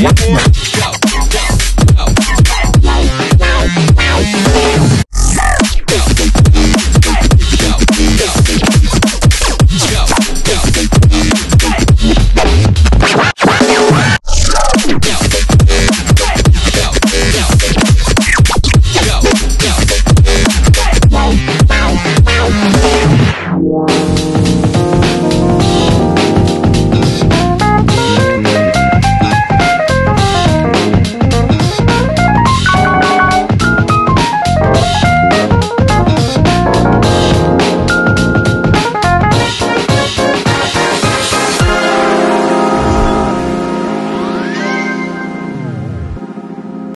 Yeah. Yeah.